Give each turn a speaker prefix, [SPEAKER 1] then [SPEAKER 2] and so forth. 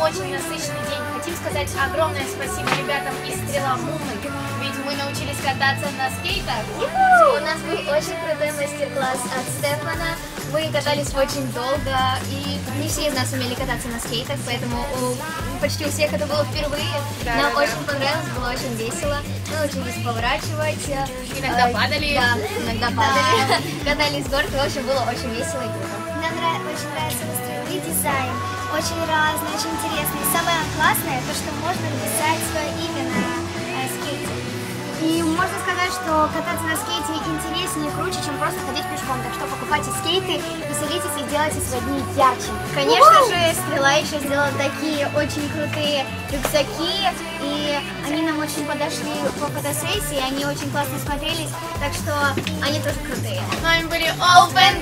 [SPEAKER 1] очень насыщенный день. Хотим сказать огромное спасибо ребятам из Стрела Мумы, ведь мы научились кататься на скейтах.
[SPEAKER 2] У нас был очень крутой мастер-класс от Стефана. Мы катались очень долго, и не все из нас умели кататься на скейтах, поэтому у, почти у всех это было впервые.
[SPEAKER 1] Да,
[SPEAKER 2] Нам
[SPEAKER 1] да, да.
[SPEAKER 2] очень понравилось, было очень весело. Мы научились поворачивать. э,
[SPEAKER 1] Иногда
[SPEAKER 2] э,
[SPEAKER 1] падали.
[SPEAKER 2] Да, иногда падали. Катались с горки, в общем, было очень весело и круто.
[SPEAKER 3] Нам очень нравится стрелы дизайн. Очень разный, очень интересный. И самое классное, то, что можно написать свое имя на э, скейте. И можно сказать, что кататься на скейте интереснее и круче, чем просто ходить пешком. Так что покупайте скейты, веселитесь и делайте свои дни ярче.
[SPEAKER 2] Конечно же, Стрела еще сделала такие очень крутые рюкзаки, и они нам очень подошли по фотосессии, они очень классно смотрелись, так что они тоже крутые.
[SPEAKER 1] С вами были Open